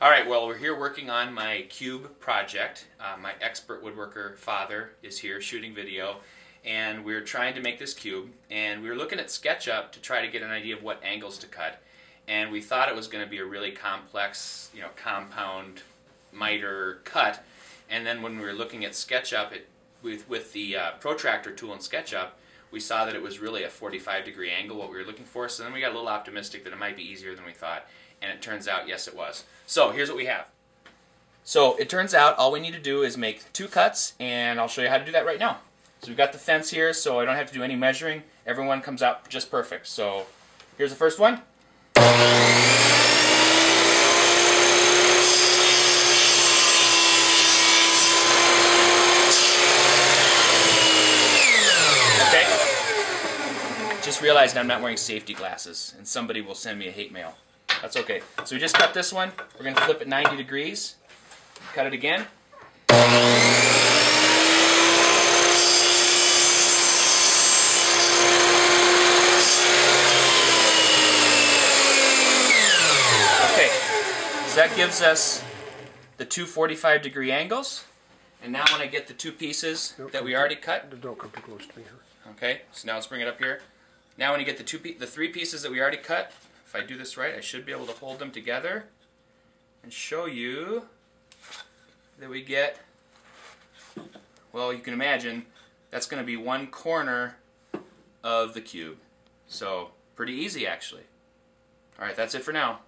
All right, well, we're here working on my cube project. Uh, my expert woodworker father is here shooting video, and we're trying to make this cube. And we were looking at SketchUp to try to get an idea of what angles to cut. And we thought it was going to be a really complex, you know, compound miter cut. And then when we were looking at SketchUp it, with, with the uh, protractor tool in SketchUp, we saw that it was really a 45 degree angle, what we were looking for. So then we got a little optimistic that it might be easier than we thought. And it turns out, yes, it was. So here's what we have. So it turns out all we need to do is make two cuts, and I'll show you how to do that right now. So we've got the fence here, so I don't have to do any measuring. Everyone comes out just perfect. So here's the first one. Just realized I'm not wearing safety glasses, and somebody will send me a hate mail. That's okay. So we just cut this one. We're going to flip it 90 degrees. Cut it again. Okay, so that gives us the two 45 degree angles. And now when I get the two pieces that we already cut. Don't come too close to me. Okay, so now let's bring it up here. Now when you get the two, the three pieces that we already cut, if I do this right, I should be able to hold them together and show you that we get, well, you can imagine that's going to be one corner of the cube. So pretty easy actually. All right, that's it for now.